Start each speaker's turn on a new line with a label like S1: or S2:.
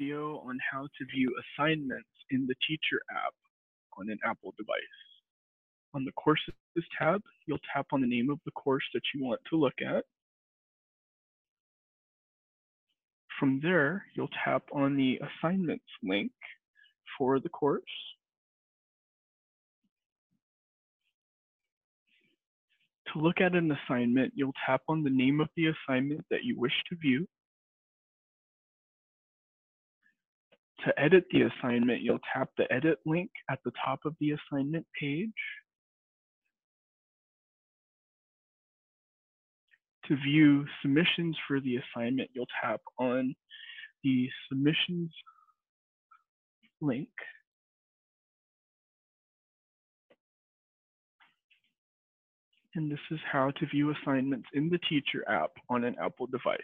S1: video on how to view assignments in the Teacher app on an Apple device. On the Courses tab, you'll tap on the name of the course that you want to look at. From there, you'll tap on the Assignments link for the course. To look at an assignment, you'll tap on the name of the assignment that you wish to view. To edit the assignment, you'll tap the edit link at the top of the assignment page. To view submissions for the assignment, you'll tap on the submissions link. And this is how to view assignments in the Teacher app on an Apple device.